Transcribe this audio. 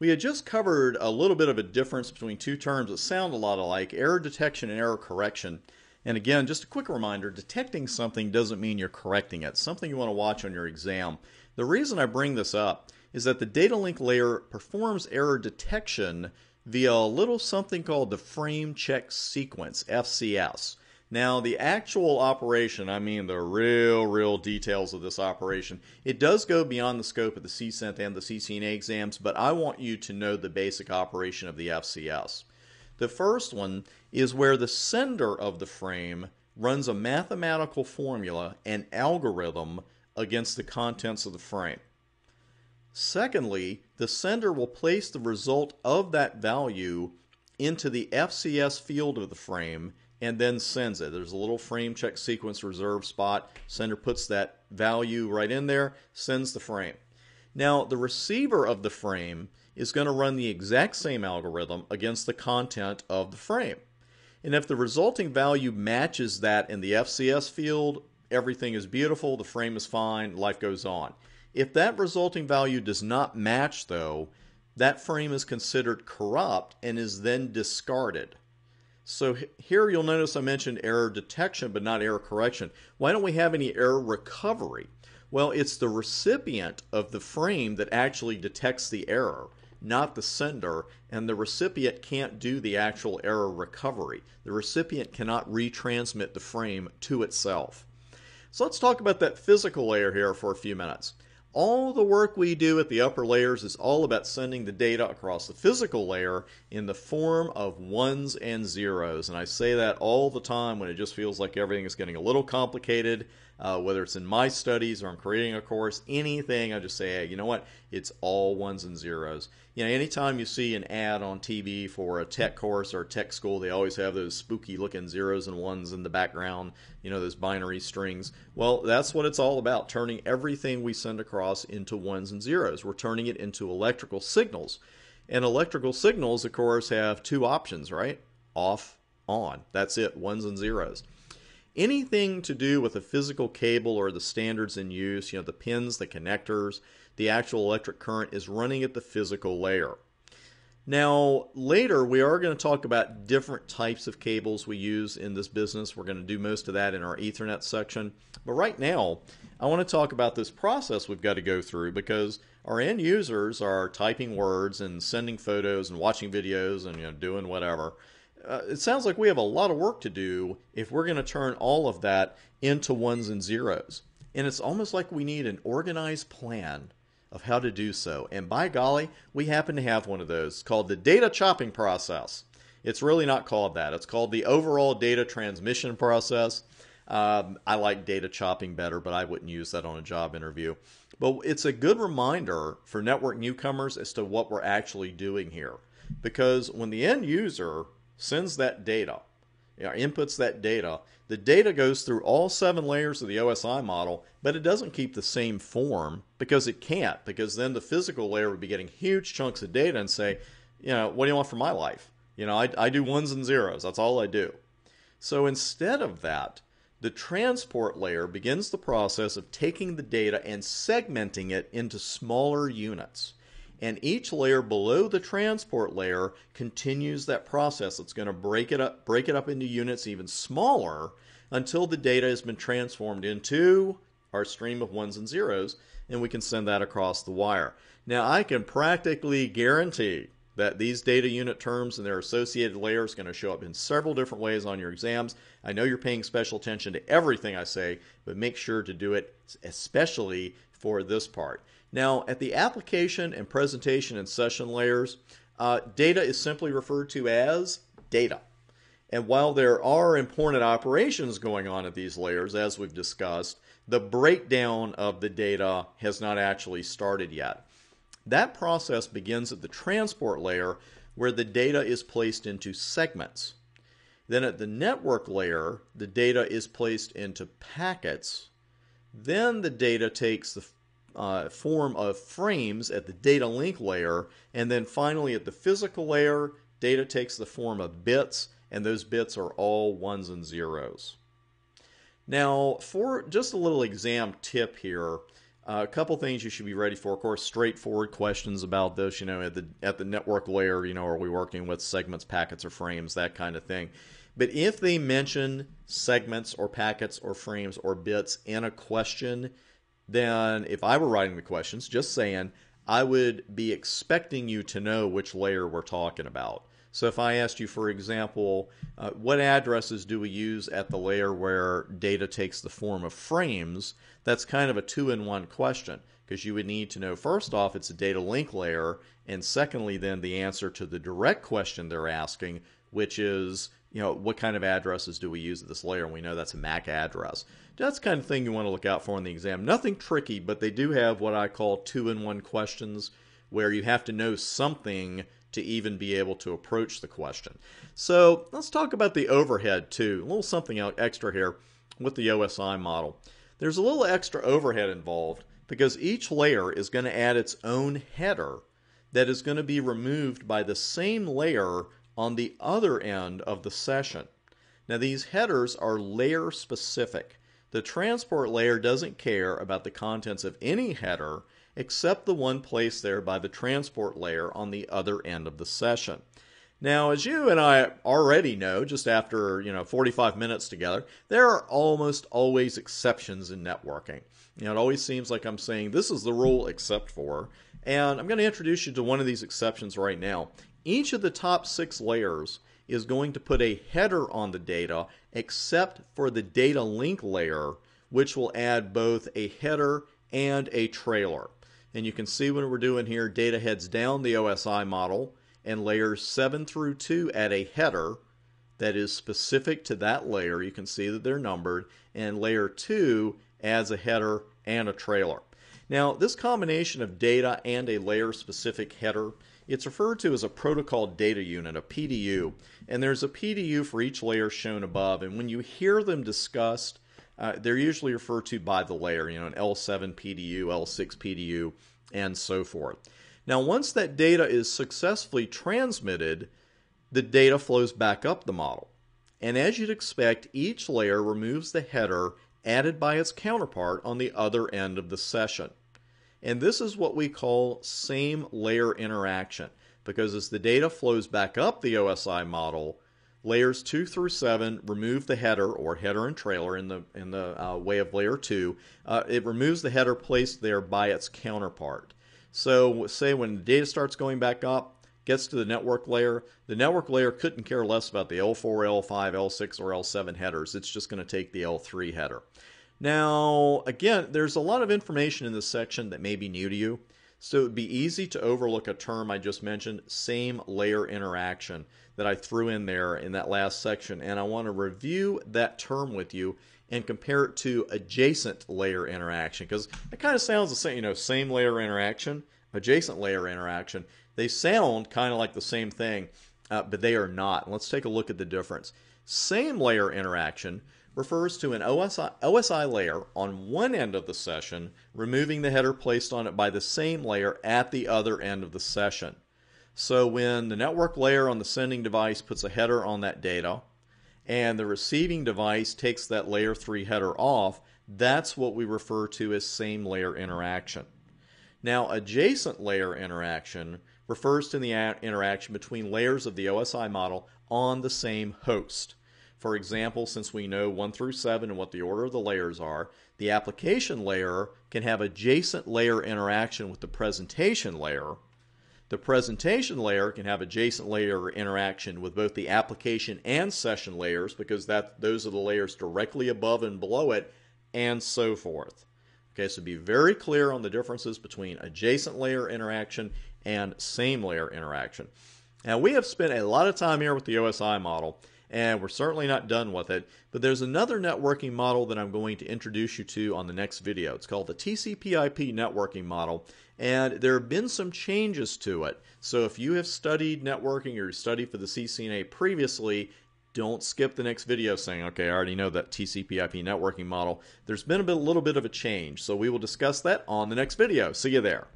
We had just covered a little bit of a difference between two terms that sound a lot alike, error detection and error correction. And again, just a quick reminder, detecting something doesn't mean you're correcting it. something you want to watch on your exam. The reason I bring this up is that the data link layer performs error detection via a little something called the frame check sequence, FCS. Now, the actual operation, I mean the real, real details of this operation, it does go beyond the scope of the CCENT and the CCNA exams, but I want you to know the basic operation of the FCS. The first one is where the sender of the frame runs a mathematical formula and algorithm against the contents of the frame. Secondly, the sender will place the result of that value into the FCS field of the frame and then sends it. There's a little frame check sequence reserve spot. Sender puts that value right in there, sends the frame. Now, the receiver of the frame is going to run the exact same algorithm against the content of the frame. And if the resulting value matches that in the FCS field, everything is beautiful, the frame is fine, life goes on. If that resulting value does not match, though, that frame is considered corrupt and is then discarded. So here you'll notice I mentioned error detection, but not error correction. Why don't we have any error recovery? Well, it's the recipient of the frame that actually detects the error, not the sender, and the recipient can't do the actual error recovery. The recipient cannot retransmit the frame to itself. So let's talk about that physical layer here for a few minutes. All the work we do at the upper layers is all about sending the data across the physical layer in the form of ones and zeros. And I say that all the time when it just feels like everything is getting a little complicated, uh, whether it's in my studies or I'm creating a course, anything, I just say, hey, you know what? It's all ones and zeros. You know, anytime you see an ad on TV for a tech course or a tech school, they always have those spooky looking zeros and ones in the background, you know, those binary strings. Well, that's what it's all about, turning everything we send across into ones and zeros. We're turning it into electrical signals. And electrical signals, of course, have two options, right? Off, on. That's it, ones and zeros anything to do with a physical cable or the standards in use, you know, the pins, the connectors, the actual electric current is running at the physical layer. Now, later we are going to talk about different types of cables we use in this business. We're going to do most of that in our Ethernet section. But right now, I want to talk about this process we've got to go through because our end users are typing words and sending photos and watching videos and you know, doing whatever uh, it sounds like we have a lot of work to do if we're going to turn all of that into ones and zeros. And it's almost like we need an organized plan of how to do so. And by golly, we happen to have one of those called the data chopping process. It's really not called that. It's called the overall data transmission process. Um, I like data chopping better, but I wouldn't use that on a job interview. But it's a good reminder for network newcomers as to what we're actually doing here. Because when the end user sends that data, inputs that data. The data goes through all seven layers of the OSI model, but it doesn't keep the same form because it can't, because then the physical layer would be getting huge chunks of data and say, you know, what do you want for my life? You know, I, I do ones and zeros. That's all I do. So instead of that, the transport layer begins the process of taking the data and segmenting it into smaller units and each layer below the transport layer continues that process. It's going to break it up, break it up into units even smaller until the data has been transformed into our stream of ones and zeros, and we can send that across the wire. Now, I can practically guarantee that these data unit terms and their associated layers are going to show up in several different ways on your exams. I know you're paying special attention to everything I say, but make sure to do it especially for this part. Now, at the application and presentation and session layers, uh, data is simply referred to as data. And while there are important operations going on at these layers, as we've discussed, the breakdown of the data has not actually started yet. That process begins at the transport layer where the data is placed into segments. Then at the network layer, the data is placed into packets. Then the data takes the uh, form of frames at the data link layer, and then finally at the physical layer, data takes the form of bits, and those bits are all ones and zeros. Now, for just a little exam tip here, Uh, a couple things you should be ready for. Of course, straightforward questions about this. You know, at the at the network layer, you know, are we working with segments, packets, or frames, that kind of thing. But if they mention segments or packets or frames or bits in a question, then if I were writing the questions, just saying, I would be expecting you to know which layer we're talking about. So if I asked you, for example, uh, what addresses do we use at the layer where data takes the form of frames, that's kind of a two-in-one question because you would need to know first off it's a data link layer and secondly then the answer to the direct question they're asking which is you know what kind of addresses do we use at this layer and we know that's a MAC address. That's kind of thing you want to look out for in the exam. Nothing tricky but they do have what I call two-in-one questions where you have to know something to even be able to approach the question. So let's talk about the overhead too. A little something extra here with the OSI model. There's a little extra overhead involved because each layer is going to add its own header that is going to be removed by the same layer on the other end of the session. Now these headers are layer specific. The transport layer doesn't care about the contents of any header except the one placed there by the transport layer on the other end of the session. Now, as you and I already know, just after you know 45 minutes together, there are almost always exceptions in networking. You know, it always seems like I'm saying this is the rule except for, and I'm going to introduce you to one of these exceptions right now. Each of the top six layers is going to put a header on the data, except for the data link layer, which will add both a header and a trailer. And you can see what we're doing here, data heads down the OSI model, and layers 7 through 2 add a header that is specific to that layer. You can see that they're numbered, and layer 2 adds a header and a trailer. Now, this combination of data and a layer specific header, it's referred to as a protocol data unit, a PDU. And there's a PDU for each layer shown above. And when you hear them discussed, uh, they're usually referred to by the layer, you know, an L7 PDU, L6 PDU, and so forth. Now, once that data is successfully transmitted, the data flows back up the model. And as you'd expect, each layer removes the header added by its counterpart on the other end of the session. And this is what we call same layer interaction, because as the data flows back up the OSI model, Layers 2 through 7 remove the header or header and trailer in the in the uh, way of layer 2. Uh, it removes the header placed there by its counterpart. So say when the data starts going back up, gets to the network layer, the network layer couldn't care less about the L4, L5, L6, or L7 headers. It's just going to take the L3 header. Now, again, there's a lot of information in this section that may be new to you. So it would be easy to overlook a term I just mentioned, same layer interaction, that I threw in there in that last section. And I want to review that term with you and compare it to adjacent layer interaction because it kind of sounds the same, you know, same layer interaction, adjacent layer interaction. They sound kind of like the same thing, uh, but they are not. Let's take a look at the difference. Same layer interaction refers to an OSI, OSI layer on one end of the session, removing the header placed on it by the same layer at the other end of the session. So when the network layer on the sending device puts a header on that data, and the receiving device takes that layer 3 header off, that's what we refer to as same layer interaction. Now, adjacent layer interaction refers to the interaction between layers of the OSI model on the same host. For example, since we know 1 through 7 and what the order of the layers are, the application layer can have adjacent layer interaction with the presentation layer. The presentation layer can have adjacent layer interaction with both the application and session layers because that those are the layers directly above and below it and so forth. Okay, so be very clear on the differences between adjacent layer interaction and same layer interaction. Now, we have spent a lot of time here with the OSI model, and we're certainly not done with it. But there's another networking model that I'm going to introduce you to on the next video. It's called the TCP/IP networking model, and there have been some changes to it. So if you have studied networking or studied for the CCNA previously, don't skip the next video saying, okay, I already know that TCP/IP networking model. There's been a bit, a little bit of a change, so we will discuss that on the next video. See you there.